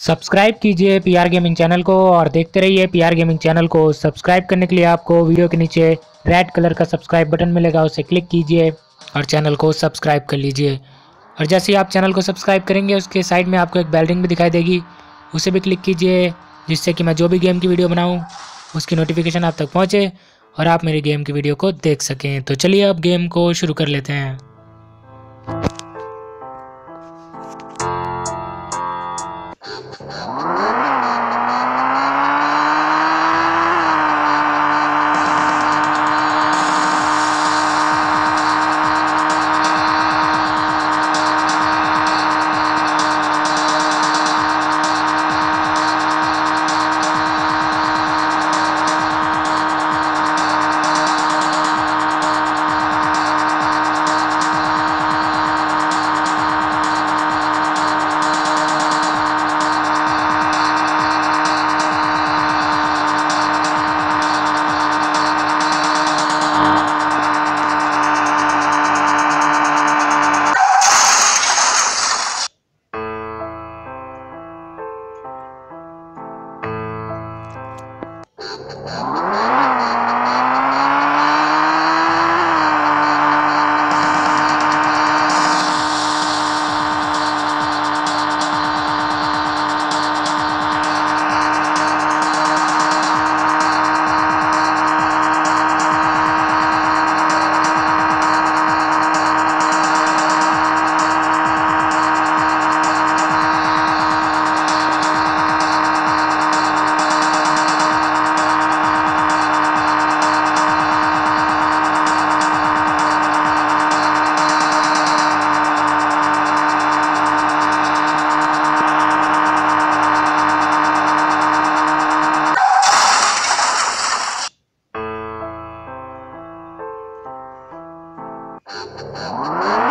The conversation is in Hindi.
सब्सक्राइब कीजिए पी आर गेमिंग चैनल को और देखते रहिए पी आर गेमिंग चैनल को। सब्सक्राइब करने के लिए आपको वीडियो के नीचे रेड कलर का सब्सक्राइब बटन मिलेगा, उसे क्लिक कीजिए और चैनल को सब्सक्राइब कर लीजिए। और जैसे ही आप चैनल को सब्सक्राइब करेंगे, उसके साइड में आपको एक बेल रिंग भी दिखाई देगी। उसे भी क्लिक कीजिए, जिससे कि मैं जो भी गेम की वीडियो बनाऊँ, उसकी नोटिफिकेशन आप तक पहुँचे और आप मेरी गेम की वीडियो को देख सकें। तो चलिए अब गेम को शुरू कर लेते हैं। Wow.